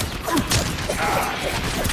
Ah.